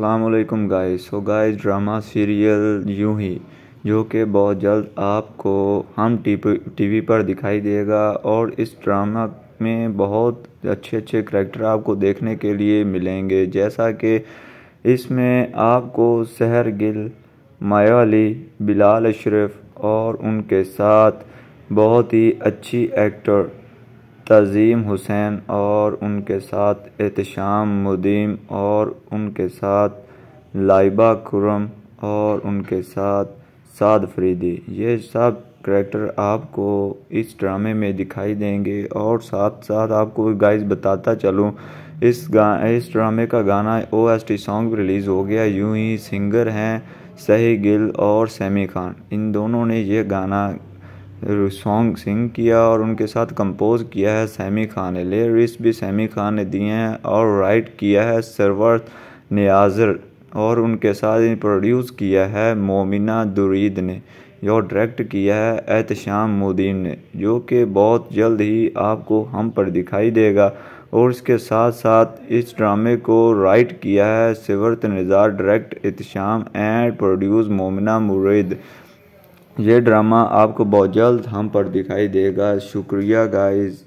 अस्सलाम वालेकुम guys so guys drama serial यूँ ही, जो कि बहुत जल्द आपको हम टीवी पर दिखाई देगा और इस ड्रामा में बहुत अच्छे अच्छे करैक्टर आपको देखने के लिए मिलेंगे। जैसा कि इसमें आपको सहर गिल माया अली बिलाल अशरफ और उनके साथ बहुत ही अच्छी एक्टर तज़ीम हुसैन और उनके साथ एहतशाम मुदीम और उनके साथ लाइबा खुरम और उनके साथ साद फरीदी। ये सब करेक्टर आपको इस ड्रामे में दिखाई देंगे और साथ साथ आपको गाइस बताता चलूँ, इस गा, इस ड्रामे का गाना O S T song release हो गया। यूँ ही सिंगर हैं सही गिल और सैमी खान। इन दोनों ने ये गाना सॉन्ग सिंग किया और उनके साथ कंपोज किया है। सैमी खान ने लिरिक्स भी सैमी खान ने दिए हैं और राइट किया है सरवर नियाजर और उनके साथ प्रोड्यूस किया है मोमिना दुरीद ने जो डायरेक्ट किया है एहतशाम मुदीन ने, जो कि बहुत जल्द ही आपको हम पर दिखाई देगा। और इसके साथ साथ इस ड्रामे को राइट किया है Sivrat Nizar, direct Ehtesham and produce Momina Mureed. ये ड्रामा आपको बहुत जल्द हम पर दिखाई देगा। शुक्रिया गाइस